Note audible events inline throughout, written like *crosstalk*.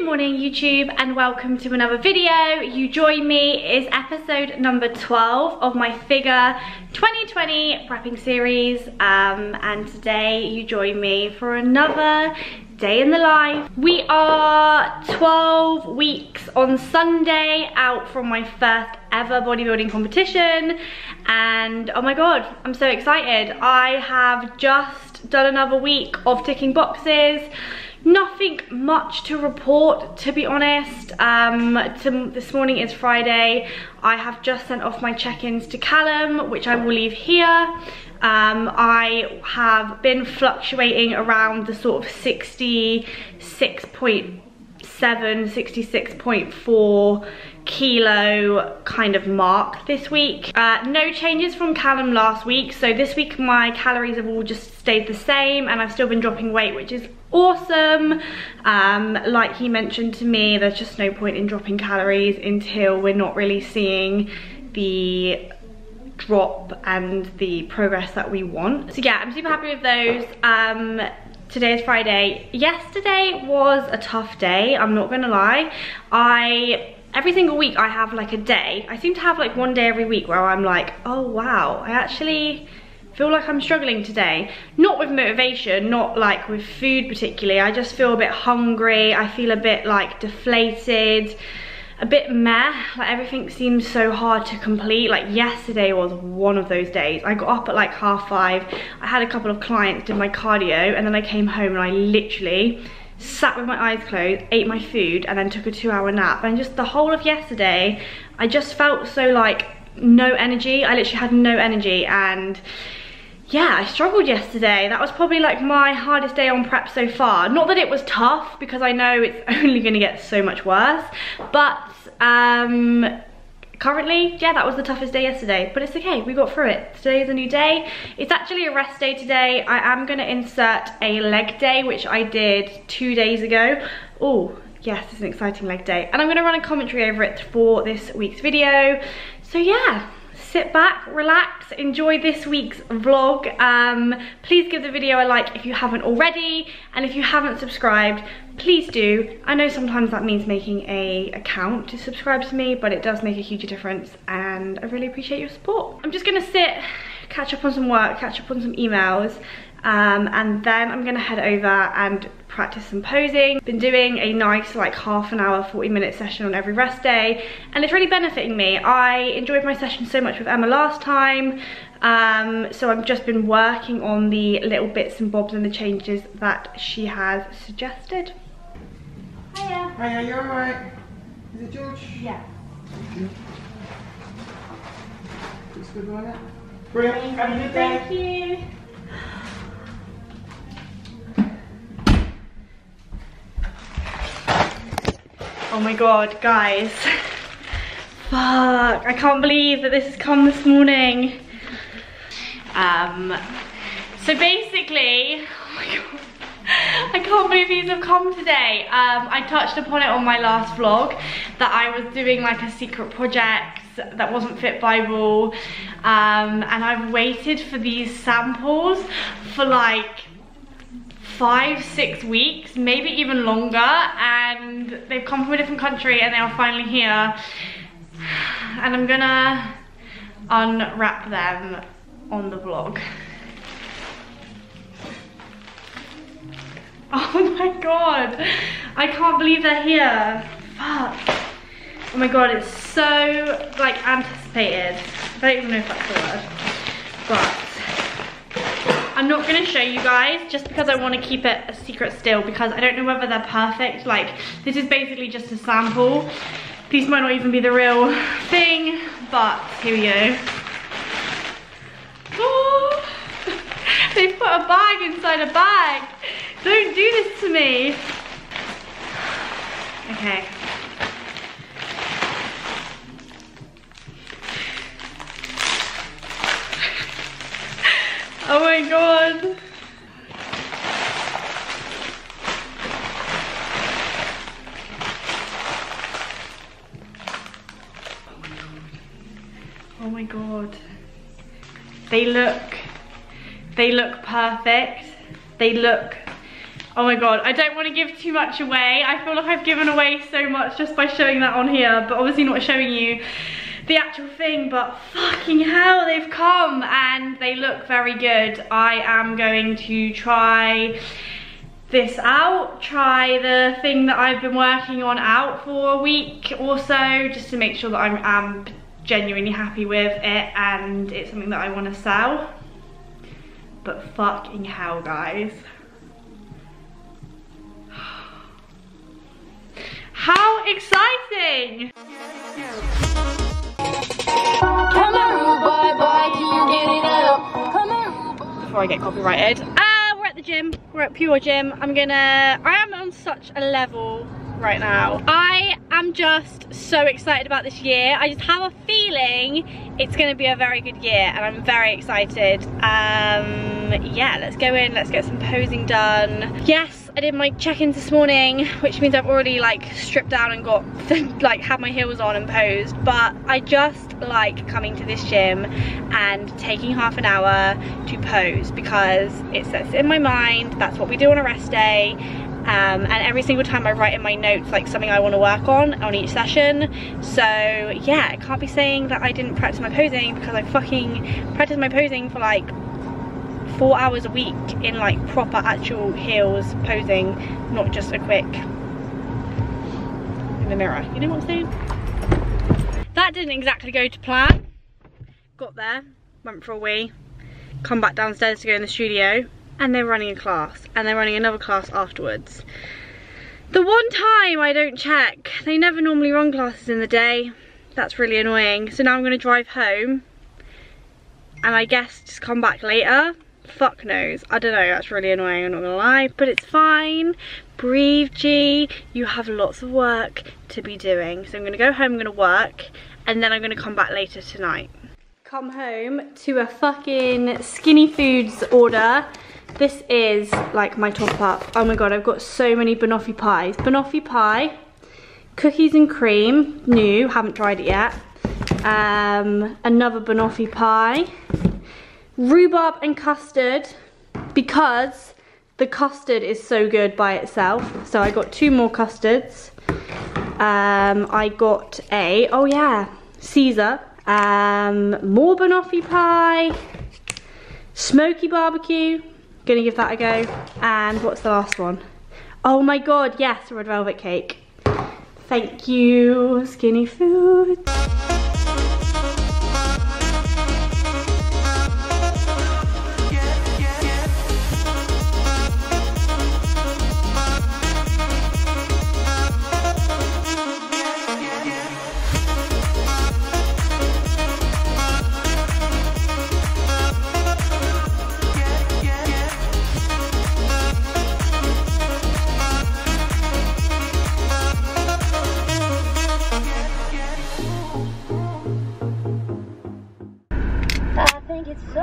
Good morning YouTube and welcome to another video. You join me is episode number 12 of my figure 2020 prepping series um, and today you join me for another day in the life. We are 12 weeks on Sunday out from my first ever bodybuilding competition and oh my god I'm so excited. I have just done another week of ticking boxes nothing much to report to be honest um to, this morning is friday i have just sent off my check-ins to callum which i will leave here um i have been fluctuating around the sort of 66.7 66.4 kilo kind of mark this week. Uh, no changes from Callum last week. So this week my calories have all just stayed the same and I've still been dropping weight, which is awesome. Um, like he mentioned to me, there's just no point in dropping calories until we're not really seeing the drop and the progress that we want. So yeah, I'm super happy with those. Um, today is Friday. Yesterday was a tough day, I'm not gonna lie. I every single week I have like a day. I seem to have like one day every week where I'm like, oh wow, I actually feel like I'm struggling today. Not with motivation, not like with food particularly. I just feel a bit hungry. I feel a bit like deflated, a bit meh. Like everything seems so hard to complete. Like yesterday was one of those days. I got up at like half five. I had a couple of clients, did my cardio, and then I came home and I literally sat with my eyes closed, ate my food, and then took a two hour nap. And just the whole of yesterday, I just felt so like no energy. I literally had no energy and yeah, I struggled yesterday. That was probably like my hardest day on prep so far. Not that it was tough because I know it's *laughs* only gonna get so much worse, but um, currently, yeah, that was the toughest day yesterday, but it's okay, we got through it. Today is a new day. It's actually a rest day today. I am gonna insert a leg day, which I did two days ago. Oh, yes, it's an exciting leg day. And I'm gonna run a commentary over it for this week's video. So yeah, sit back, relax, enjoy this week's vlog. Um, please give the video a like if you haven't already, and if you haven't subscribed, please do. I know sometimes that means making a account to subscribe to me, but it does make a huge difference, and I really appreciate your support. I'm just gonna sit, catch up on some work, catch up on some emails, um, and then I'm gonna head over and practice some posing. Been doing a nice like half an hour, 40 minute session on every rest day and it's really benefiting me. I enjoyed my session so much with Emma last time um, so I've just been working on the little bits and bobs and the changes that she has suggested. Hiya. Hiya, you alright? Is it George? Yeah. Thank you. Looks good, it? Brilliant. Have a good day. Thank you. Oh my god, guys. Fuck, I can't believe that this has come this morning. Um, so basically, oh my god. I can't believe these have come today. Um, I touched upon it on my last vlog that I was doing like a secret project that wasn't Fit Bible um, and I've waited for these samples for like five, six weeks, maybe even longer, and they've come from a different country and they are finally here. And I'm gonna unwrap them on the vlog. *laughs* Oh my god, I can't believe they're here. Fuck. Oh my god, it's so like anticipated. I don't even know if that's the word. But I'm not gonna show you guys just because I wanna keep it a secret still because I don't know whether they're perfect. Like, this is basically just a sample. These might not even be the real thing, but here we go. Oh, *laughs* they put a bag inside a bag. Don't do this to me. Okay. Oh my god. Oh my god. They look, they look perfect. They look, Oh my god, I don't want to give too much away. I feel like I've given away so much just by showing that on here, but obviously not showing you the actual thing, but fucking hell, they've come and they look very good. I am going to try this out, try the thing that I've been working on out for a week or so, just to make sure that I'm, am genuinely happy with it and it's something that I want to sell. But fucking hell, guys. *sighs* How exciting! Before I get copyrighted. Uh, we're at the gym. We're at Pure Gym. I'm gonna, I am on such a level right now. I am just so excited about this year. I just have a feeling it's gonna be a very good year and I'm very excited. Um, yeah, let's go in, let's get some posing done. Yes, I did my check-ins this morning, which means I've already like stripped down and got, *laughs* like had my heels on and posed, but I just like coming to this gym and taking half an hour to pose because it sets in my mind, that's what we do on a rest day, um, and every single time I write in my notes like something I want to work on on each session. So yeah I can't be saying that I didn't practice my posing because I fucking practiced my posing for like four hours a week in like proper actual heels posing not just a quick in the mirror you know what I'm saying that didn't exactly go to plan got there went for a wee come back downstairs to go in the studio and they're running a class and they're running another class afterwards. The one time I don't check, they never normally run classes in the day. That's really annoying. So now I'm gonna drive home and I guess just come back later. Fuck knows. I don't know, that's really annoying, I'm not gonna lie, but it's fine. Breathe, G. You have lots of work to be doing. So I'm gonna go home, I'm gonna work, and then I'm gonna come back later tonight. Come home to a fucking Skinny Foods order this is like my top up. Oh my god, I've got so many banoffee pies. Banoffee pie, cookies and cream, new, haven't tried it yet. Um, another banoffee pie, rhubarb and custard, because the custard is so good by itself. So I got two more custards. Um, I got a, oh yeah, Caesar. Um, more banoffee pie, smoky barbecue, Gonna give that a go. And what's the last one? Oh my god, yes, red velvet cake. Thank you, Skinny Foods.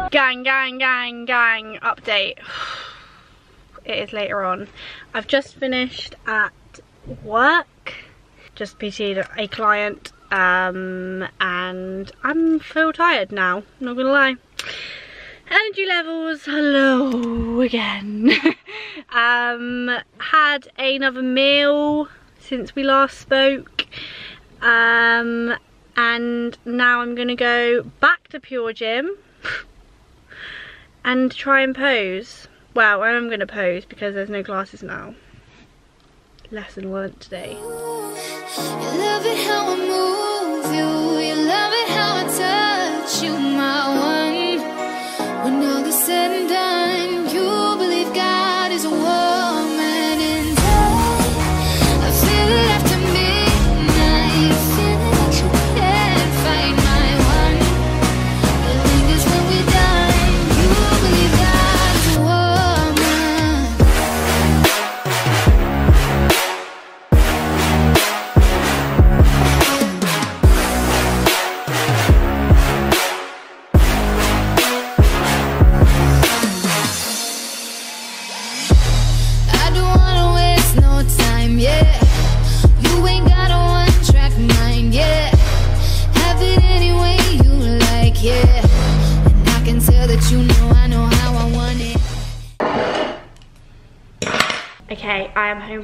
Gang, gang, gang, gang update. *sighs* It is later on. I've just finished at work. Just PT'd a client um, and I'm feel tired now, not gonna lie. Energy levels, hello again. *laughs* um, had another meal since we last spoke. Um, and now I'm gonna go back to Pure Gym *laughs* and try and pose. Well, I'm going to pose because there's no glasses now. Lesson learnt today.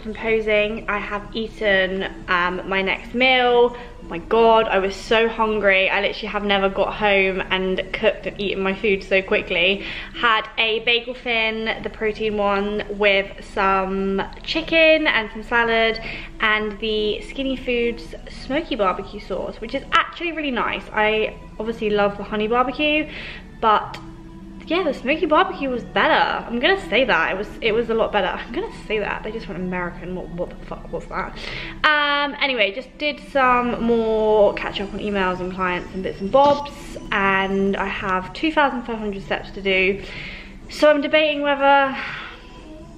From posing. I have eaten um, my next meal. My God, I was so hungry. I literally have never got home and cooked and eaten my food so quickly. Had a bagel fin, the protein one, with some chicken and some salad and the Skinny Foods smoky barbecue sauce, which is actually really nice. I obviously love the honey barbecue, but yeah, the smoky barbecue was better. I'm gonna say that. It was it was a lot better. I'm gonna say that. They just went American. What, what the fuck was that? Um, anyway, just did some more catch up on emails and clients and bits and bobs. And I have 2,500 steps to do. So I'm debating whether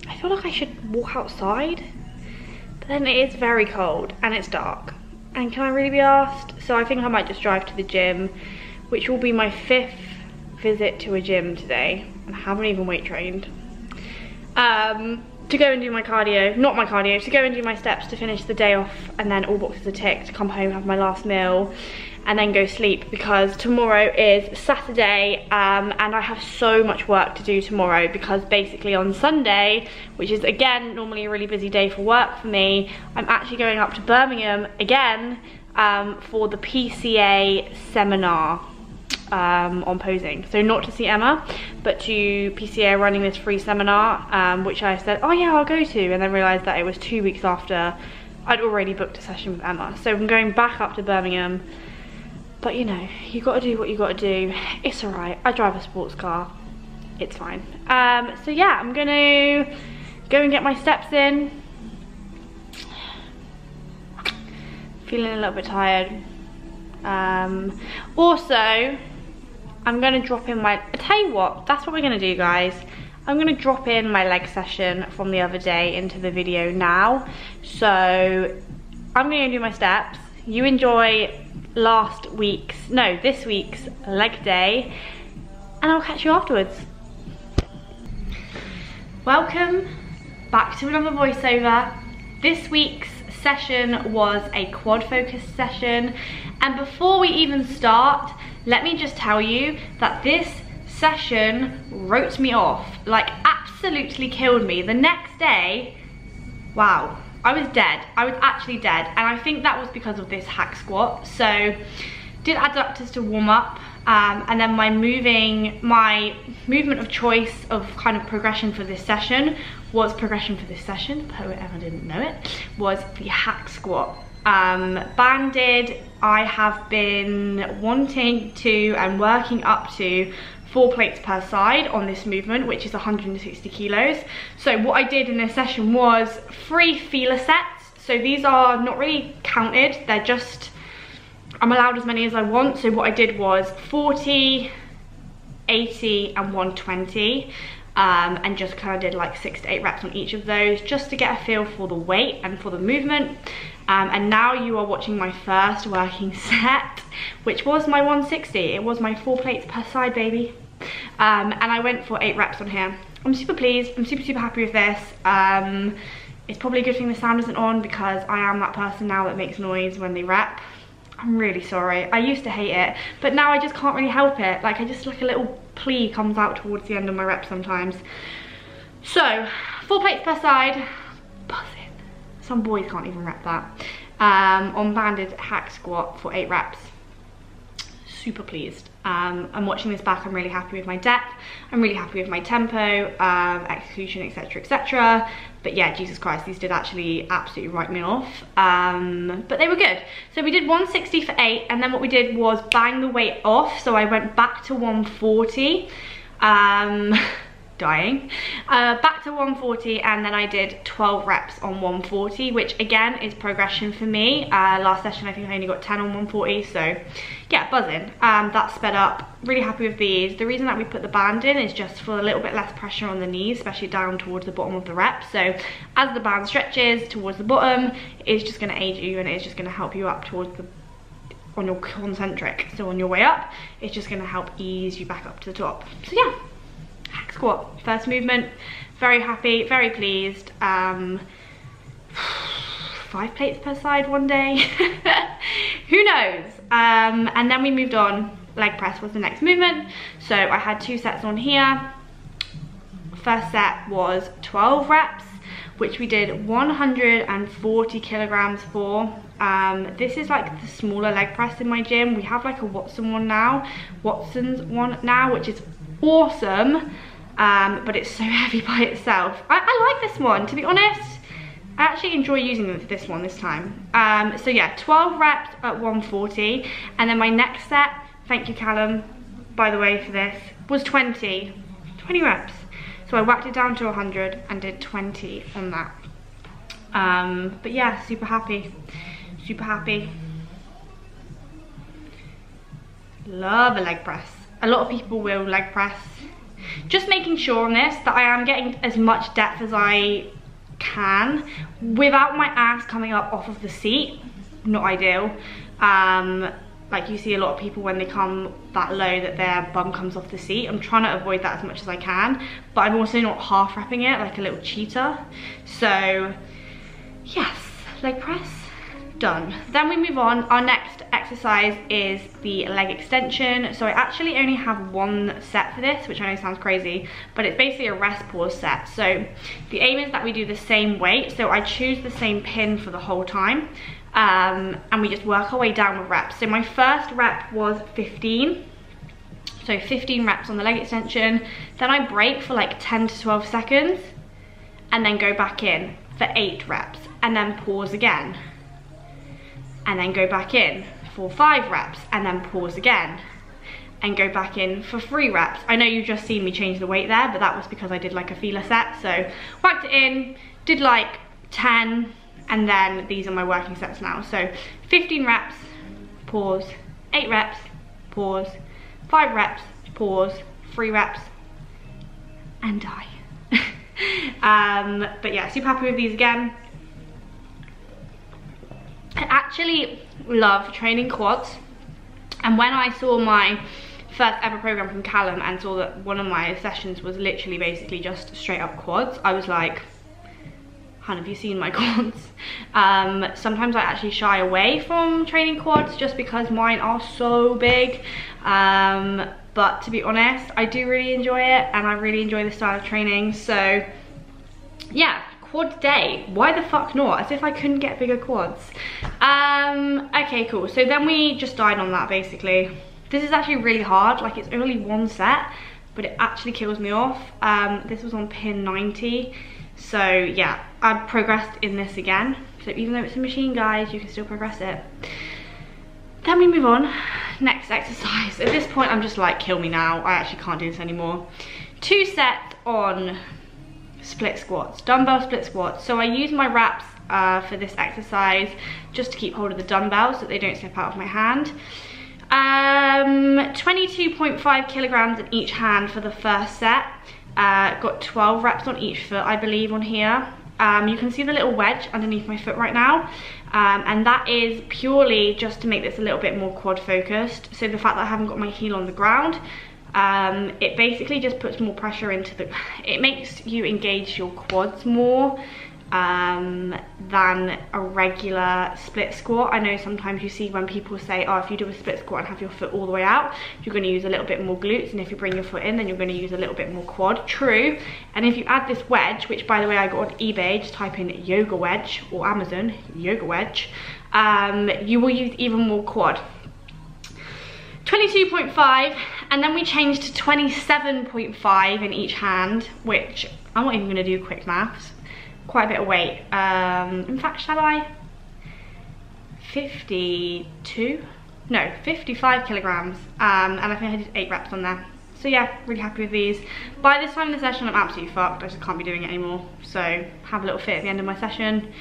I feel like I should walk outside. But then it is very cold and it's dark. And can I really be asked? So I think I might just drive to the gym, which will be my fifth visit to a gym today and I haven't even weight trained. Um, to go and do my cardio, not my cardio, to go and do my steps to finish the day off and then all boxes are ticked, to come home, have my last meal and then go sleep because tomorrow is Saturday um, and I have so much work to do tomorrow because basically on Sunday, which is again normally a really busy day for work for me, I'm actually going up to Birmingham again um, for the PCA seminar um, on posing. So not to see Emma, but to PCA running this free seminar, um, which I said, oh yeah, I'll go to, and then realised that it was two weeks after I'd already booked a session with Emma. So I'm going back up to Birmingham, but you know, you gotta do what you gotta do. It's alright, I drive a sports car, it's fine. Um, so yeah, I'm gonna go and get my steps in. Feeling a little bit tired. Um, also, I'm gonna drop in my, I tell you what, that's what we're gonna do guys. I'm gonna drop in my leg session from the other day into the video now. So I'm gonna do my steps. You enjoy last week's, no, this week's leg day, and I'll catch you afterwards. Welcome back to another voiceover. This week's session was a quad focus session, and before we even start, let me just tell you that this session wrote me off, like absolutely killed me. The next day, wow, I was dead. I was actually dead. And I think that was because of this hack squat. So did adductors to warm up. Um, and then my moving, my movement of choice of kind of progression for this session was progression for this session, whoever didn't know it, was the hack squat. Um, banded, I have been wanting to and working up to four plates per side on this movement, which is 160 kilos. So what I did in this session was three feeler sets. So these are not really counted, they're just, I'm allowed as many as I want. So what I did was 40, 80 and 120 um, and just kind of did like six to eight reps on each of those just to get a feel for the weight and for the movement. Um, and now you are watching my first working *laughs* set, which was my 160. It was my four plates per side, baby. Um, and I went for eight reps on here. I'm super pleased. I'm super, super happy with this. Um, it's probably a good thing the sound isn't on because I am that person now that makes noise when they rep. I'm really sorry. I used to hate it, but now I just can't really help it. Like I just like a little plea comes out towards the end of my rep sometimes. So, four plates per side. Some boys can't even rep that. Um, on banded hack squat for eight reps. Super pleased. Um, I'm watching this back, I'm really happy with my depth, I'm really happy with my tempo, um, execution, etc, etc. But yeah, Jesus Christ, these did actually absolutely write me off. Um, but they were good. So we did 160 for eight, and then what we did was bang the weight off. So I went back to 140. *laughs* Dying. Uh, back to 140 and then I did 12 reps on 140 which again is progression for me. Uh, last session I think I only got 10 on 140 so yeah buzzing. Um, that sped up. Really happy with these. The reason that we put the band in is just for a little bit less pressure on the knees especially down towards the bottom of the rep. So as the band stretches towards the bottom it's just going to aid you and it's just going to help you up towards the on your concentric so on your way up it's just going to help ease you back up to the top so yeah squat, first movement. Very happy, very pleased. Um, *sighs* five plates per side one day. *laughs* Who knows? Um, and then we moved on. Leg press was the next movement. So I had two sets on here. First set was 12 reps which we did 140 kilograms for. Um, this is like the smaller leg press in my gym. We have like a Watson one now, Watson's one now, which is awesome, um, but it's so *laughs* heavy by itself. I, I like this one, to be honest. I actually enjoy using this one this time. Um, so yeah, 12 reps at 140. And then my next set, thank you Callum, by the way for this, was 20. 20 reps. So I whacked it down to 100 and did 20 on that. Um, but yeah, super happy. Super happy. Love a leg press. A lot of people will leg press. Just making sure on this that I am getting as much depth as I can without my ass coming up off of the seat. Not ideal. Um, like you see a lot of people when they come that low that their bum comes off the seat. I'm trying to avoid that as much as I can, but I'm also not half wrapping it like a little cheater. So yes, leg press, done. Then we move on, our next exercise is the leg extension. So I actually only have one set for this, which I know sounds crazy, but it's basically a rest pause set. So the aim is that we do the same weight. So I choose the same pin for the whole time um, and we just work our way down with reps. So my first rep was 15. So 15 reps on the leg extension. Then I break for like 10 to 12 seconds and then go back in for eight reps and then pause again. And then go back in for five reps and then pause again and go back in for three reps. I know you've just seen me change the weight there, but that was because I did like a feeler set. So whacked it in, did like 10, and then these are my working sets now. So 15 reps, pause, eight reps, pause, five reps, pause, three reps, and die. *laughs* um, but yeah, super happy with these again. I actually love training quads. And when I saw my first ever program from Callum and saw that one of my sessions was literally basically just straight up quads, I was like, Han, have you seen my *laughs* quads? Um, sometimes I actually shy away from training quads just because mine are so big. Um, but to be honest, I do really enjoy it and I really enjoy the style of training. So yeah, quad day. Why the fuck not? As if I couldn't get bigger quads. Um, okay, cool. So then we just died on that basically. This is actually really hard. Like it's only one set, but it actually kills me off. Um, this was on pin 90. So yeah, I've progressed in this again. So even though it's a machine, guys, you can still progress it. Then we move on. Next exercise. At this point, I'm just like, kill me now. I actually can't do this anymore. Two sets on split squats, dumbbell split squats. So I use my wraps uh, for this exercise just to keep hold of the dumbbells so they don't slip out of my hand. Um, 22.5 kilograms in each hand for the first set. Uh, got 12 reps on each foot, I believe, on here. Um, you can see the little wedge underneath my foot right now. Um, and that is purely just to make this a little bit more quad focused. So the fact that I haven't got my heel on the ground, um, it basically just puts more pressure into the, it makes you engage your quads more um, than a regular split squat. I know sometimes you see when people say, oh, if you do a split squat and have your foot all the way out, you're gonna use a little bit more glutes, and if you bring your foot in, then you're gonna use a little bit more quad. True, and if you add this wedge, which by the way I got on eBay, just type in yoga wedge, or Amazon, yoga wedge, um, you will use even more quad. 22.5 and then we changed to 27.5 in each hand which I'm not even going to do quick maths quite a bit of weight. Um, in fact, shall I? 52? No, 55 kilograms. Um, and I think I did eight reps on there. So yeah, really happy with these. By this time in the session, I'm absolutely fucked. I just can't be doing it anymore. So have a little fit at the end of my session.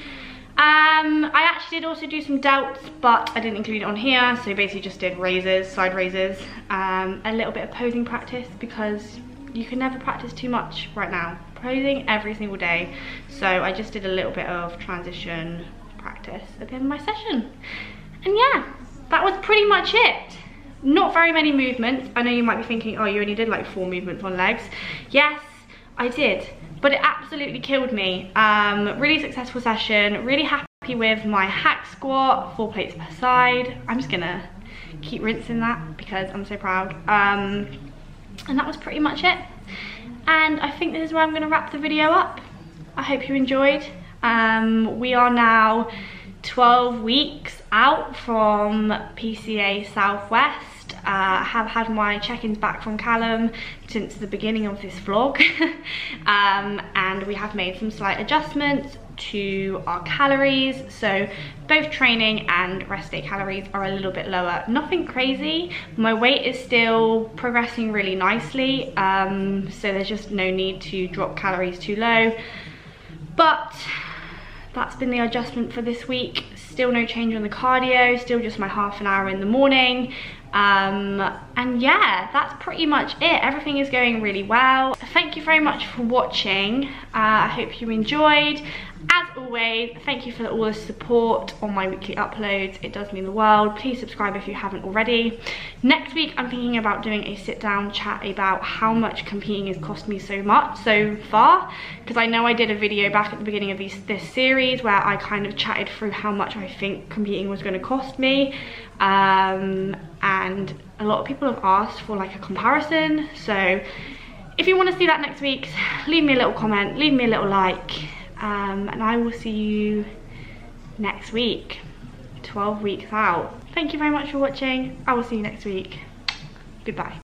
Um, I actually did also do some delts, but I didn't include it on here. So basically just did raises, side raises, um, a little bit of posing practice because you can never practice too much right now posing every single day. So I just did a little bit of transition practice at the end of my session. And yeah, that was pretty much it. Not very many movements. I know you might be thinking, oh, you only did like four movements on legs. Yes, I did, but it absolutely killed me. Um, really successful session, really happy with my hack squat, four plates per side. I'm just gonna keep rinsing that because I'm so proud. Um, and that was pretty much it and I think this is where I'm to wrap the video up. I hope you enjoyed. Um, we are now 12 weeks out from PCA Southwest. Uh, I have had my check-ins back from Callum since the beginning of this vlog. *laughs* um, and we have made some slight adjustments to our calories. So both training and rest day calories are a little bit lower. Nothing crazy. My weight is still progressing really nicely. Um, so there's just no need to drop calories too low. But that's been the adjustment for this week. Still no change on the cardio, still just my half an hour in the morning. Um, and yeah, that's pretty much it. Everything is going really well. Thank you very much for watching. Uh, I hope you enjoyed. As always, thank you for all the support on my weekly uploads. It does mean the world. Please subscribe if you haven't already. Next week, I'm thinking about doing a sit down chat about how much competing has cost me so much so far. Because I know I did a video back at the beginning of these, this series where I kind of chatted through how much I think competing was going to cost me. Um, and a lot of people have asked for like a comparison. So if you want to see that next week, leave me a little comment, leave me a little like um, and I will see you next week 12 weeks out. Thank you very much for watching. I will see you next week. Goodbye